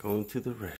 going to the red.